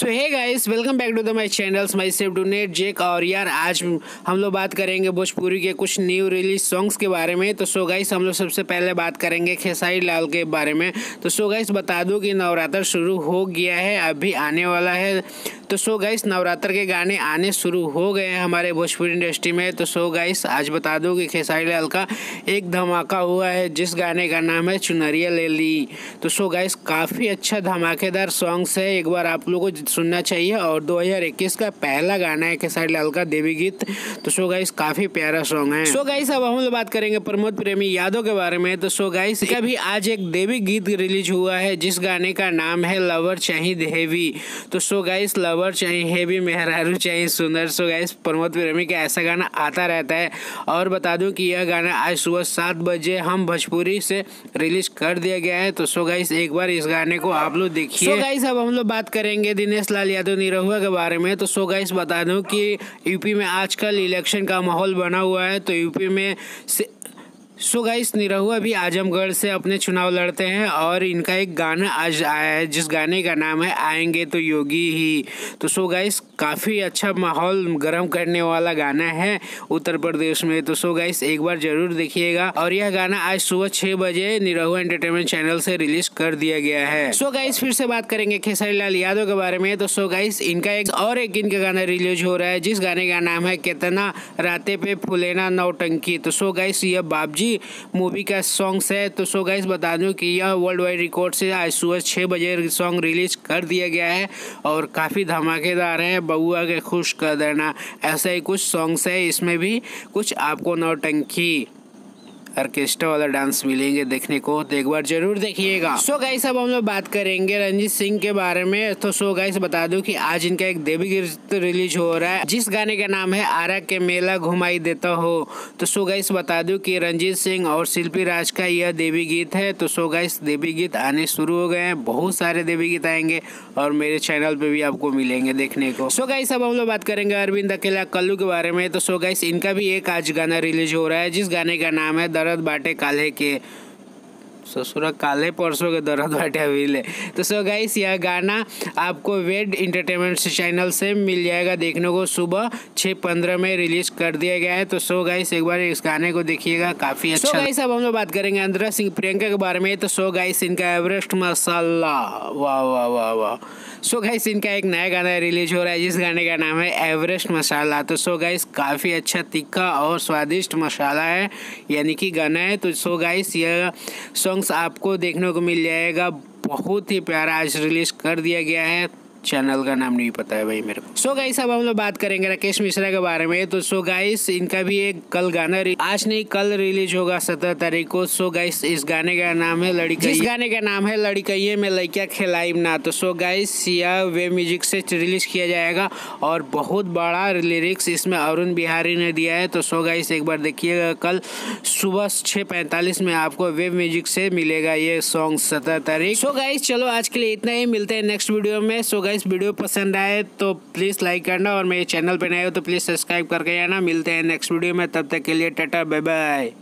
So hey guys welcome back to the my channels my safe to net Jake और यार आज हम लोग बात करेंगे भोजपुरी के कुछ न्यू रिलीज़ सॉन्ग्स के बारे में। तो सो गाइस हम लोग सबसे पहले बात करेंगे खेसारी लाल के बारे में। तो सो गाइस बता दूँ कि नवरात्र शुरू हो गया है, अभी आने वाला है। तो सो गाइस नवरात्र के गाने आने शुरू हो गए हैं हमारे भोजपुरी इंडस्ट्री में। तो सो गाइस आज बता दूँ कि खेसारी लाल का एक धमाका हुआ है, जिस गाने का नाम है चुनरिया ले ली। तो सो गाइस काफ़ी अच्छा धमाकेदार सॉन्ग्स है। एक बार आप लोगों को सुनना चाहिए और 2021 का पहला गाना है खेसारी लाल का देवी गीत। तो सो गाइस काफ़ी प्यारा सॉन्ग है। सो गाइस अब हम लोग बात करेंगे प्रमोद प्रेमी यादव के बारे में। तो सो गाइस का भी आज एक देवी गीत रिलीज़ हुआ है, जिस गाने का नाम है लवर चाहिए हेवी तो सो गाइस लवर चाहिए हेवी, मेहरारू चाहिए सुंदर। सो गाइस प्रमोद प्रेमी का ऐसा गाना आता रहता है। और बता दूँ कि यह गाना आज सुबह सात बजे हम भोजपुरी से रिलीज़ कर दिया गया है। तो सो गाइस एक बार इस गाने को आप लोग देखिए। सो गाइस अब हम लोग बात करेंगे दिनेश लाल यादव निरहुआ के बारे में। तो सो गाइस बता दूँ कि यूपी में आजकल इलेक्शन का माहौल बना हुआ है। तो यूपी में सो गाइस निरहुआ भी आजमगढ़ से अपने चुनाव लड़ते हैं और इनका एक गाना आज आया है, जिस गाने का नाम है आएँगे तो योगी ही। तो सो गाइस काफ़ी अच्छा माहौल गर्म करने वाला गाना है उत्तर प्रदेश में। तो सो गाइस एक बार ज़रूर देखिएगा। और यह गाना आज सुबह छः बजे निरहुआ एंटरटेनमेंट चैनल से रिलीज़ कर दिया गया है। सो गाइस फिर से बात करेंगे खेसारी लाल यादव के बारे में। तो सो गाइस इनका एक और एक इनका गाना रिलीज़ हो रहा है, जिस गाने का नाम है कितना राते पे फुलेना नौटंकी। तो सो गाइस यह बाबजी मूवी का सॉन्ग्स है तो सो गाइस बता दूँ कि यह वर्ल्ड वाइड रिकॉर्ड से आज सुबह छः बजे सॉन्ग रिलीज़ कर दिया गया है और काफ़ी धमाकेदार है। बउआ के खुश कर देना, ऐसा ही कुछ सॉन्ग्स है, इसमें भी कुछ आपको नौटंकी। ऑर्केस्ट्रा वाला डांस मिलेंगे देखने को तो एक बार ज़रूर देखिएगा। सो गाइस अब हम लोग बात करेंगे रंजीत सिंह के बारे में। तो सो गाइस बता दूँ कि आज इनका एक देवी गीत रिलीज़ हो रहा है। जिस गाने का नाम है, आरा के मेला घुमाई देता हो। तो सो गाइस बता दूँ कि रंजीत सिंह और शिल्पी राज का यह देवी गीत है। तो सो गाइस देवी गीत आने शुरू हो गए हैं। बहुत सारे देवी गीत आएँगे और मेरे चैनल पे भी आपको मिलेंगे देखने को। सो गाइस अब हम लोग बात करेंगे अरविंद अकेला कल्लू के बारे में। तो सो गाइस इनका भी एक आज गाना रिलीज़ हो रहा है, जिस गाने का नाम है दर्द बाटे काले के ससुर काले परसों के दर्द बाटे अभी तो सो गाइस यह गाना आपको वेड इंटरटेनमेंट चैनल से मिल जाएगा देखने को। सुबह छः पंद्रह में रिलीज़ कर दिया गया है। तो सो गाइस एक बार इस गाने को देखिएगा काफ़ी अच्छा। सो गाइस अब हम लोग बात करेंगे अंदरा सिंह प्रियंका के बारे में। तो सो गाइस इनका एवरेस्ट मसाला वाह वाह वाह वाह। सो गाइस इनका एक नया गाना रिलीज़ हो रहा है जिस गाने का नाम है एवरेस्ट मसाला तो सो गाइस काफ़ी अच्छा तीखा और स्वादिष्ट मसाला है यानी कि गाना है। तो सो गाइस यह सॉन्ग्स आपको देखने को मिल जाएगा। बहुत ही प्यारा आज रिलीज़ कर दिया गया है। चैनल का नाम नहीं पता है भाई मेरे को। सो so गाइस अब हम लोग बात करेंगे राकेश मिश्रा के बारे में। तो सो so गाइस इनका भी एक कल गाना आज नहीं कल रिलीज़ होगा सत्रह तारीख को। सो so गाइस इस गाने का नाम है लड़ी इस गाने का नाम है लड़कइये में लड़किया खिलाई ना। तो सो गाइस यह वे म्यूज़िक से रिलीज़ किया जाएगा और बहुत बड़ा लिरिक्स इसमें अरुण बिहारी ने दिया है। तो सो गाइस एक बार देखिएगा कल सुबह छः पैंतालीस में आपको वेब म्यूज़िक से मिलेगा ये सॉन्ग सत्रह तारीख। सो गाइस चलो आज के लिए इतना ही। मिलते हैं नेक्स्ट वीडियो में। सो गाइस वीडियो पसंद आए तो प्लीज़ लाइक करना और मेरे चैनल पर नए हो तो प्लीज़ सब्सक्राइब करके आना मिलते हैं नेक्स्ट वीडियो में, तब तक के लिए टाटा बाय बाय